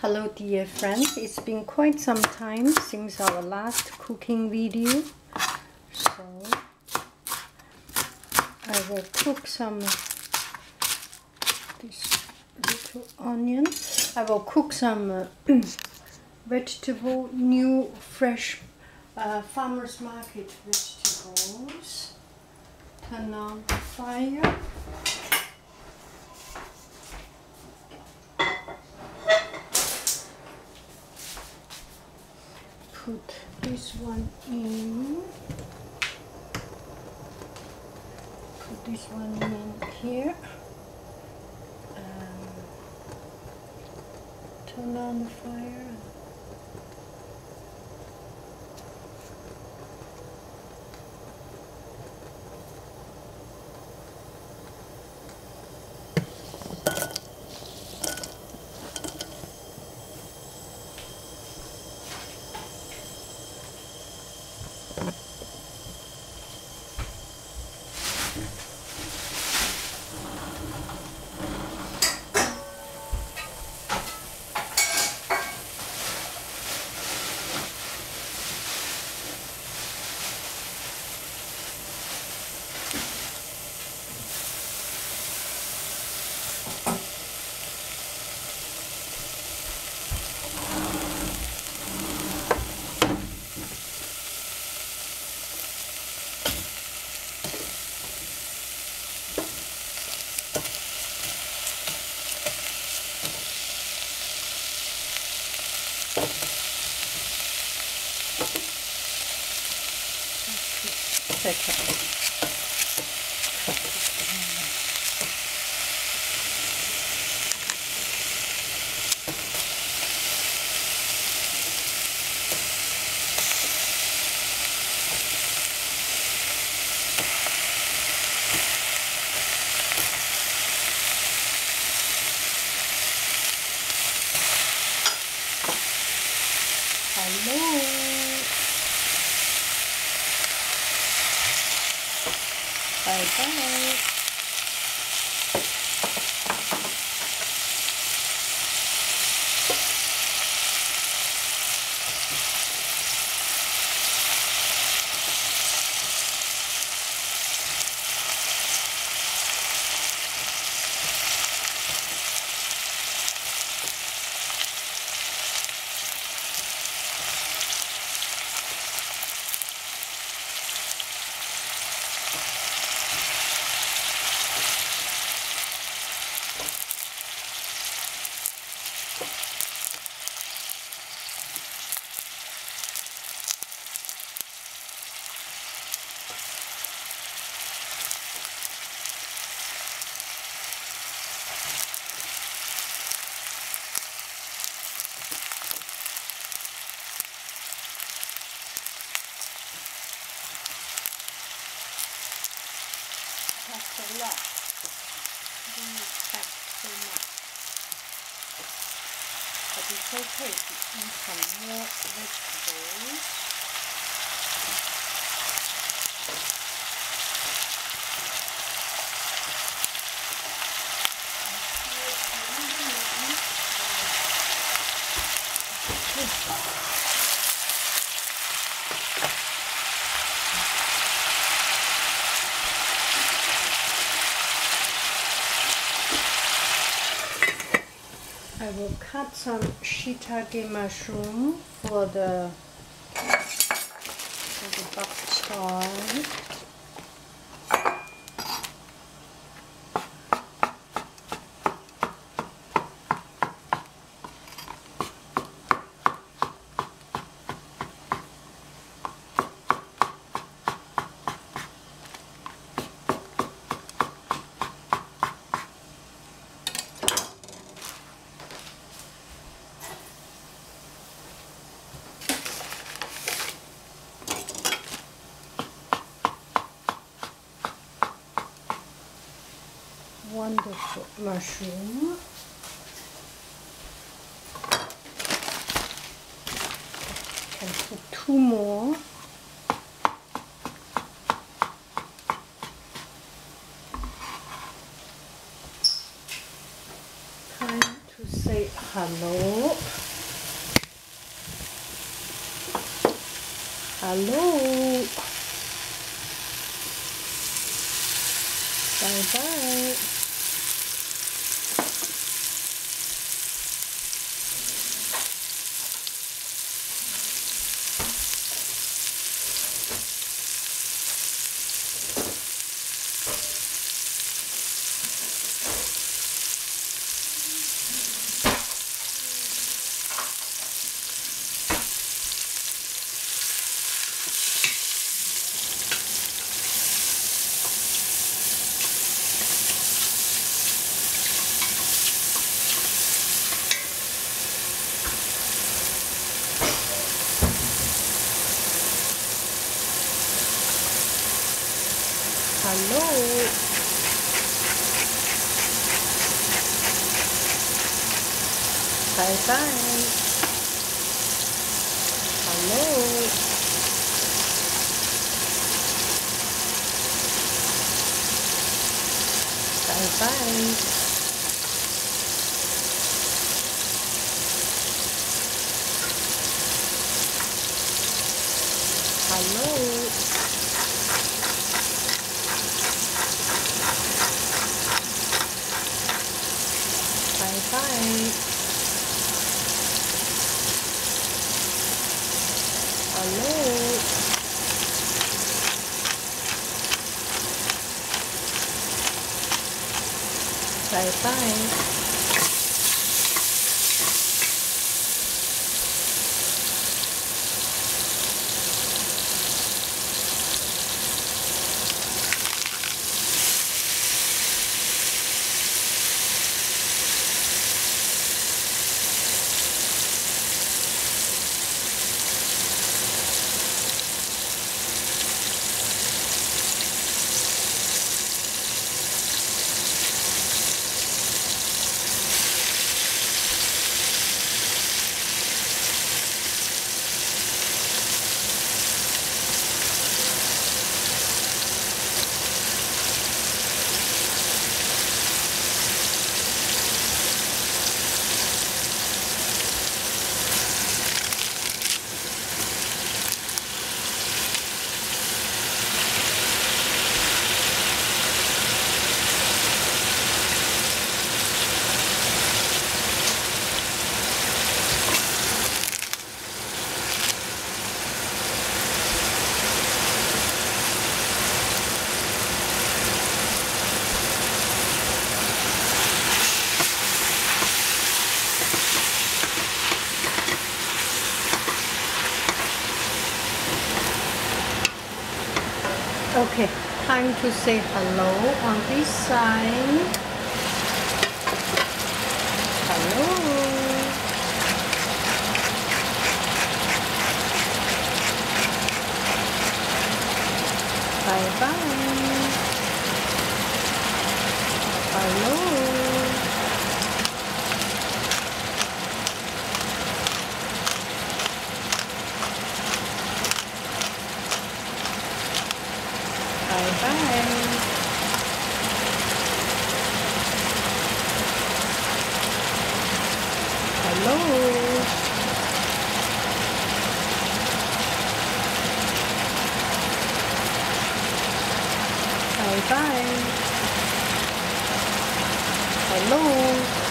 Hello dear friends, it's been quite some time since our last cooking video. So I will cook some this little onion. I will cook some uh, vegetable, new fresh uh, farmer's market vegetables. Turn on the fire. put this one in. Put this one in here. Um, turn on the fire second. Hello. Bye it's okay to eat some more vegetables. I will cut some shiitake mushroom for the for the bok. Wonderful mushroom. Can put two more. Time to say Hello. Hello. Bye bye. Hello. Bye bye. Hello. Bye bye. Hello. Bye bye. Bye bye. Okay, time to say hello on this side. Hello. Bye bye. Hello. Bye bye. Hello. Bye bye. Hello.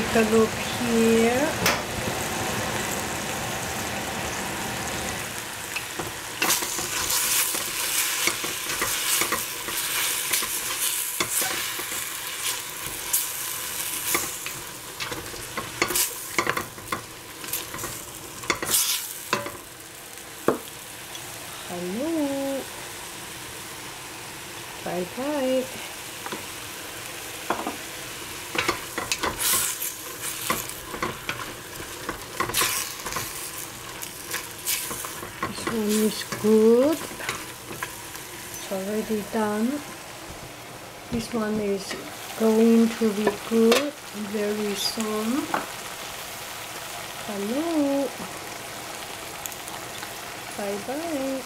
take a look here. Hello. Bye bye. One is good. It's already done. This one is going to be good very soon. Hello. Bye bye.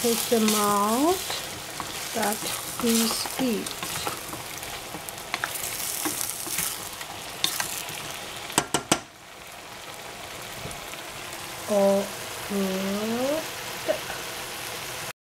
Take them out. That is it.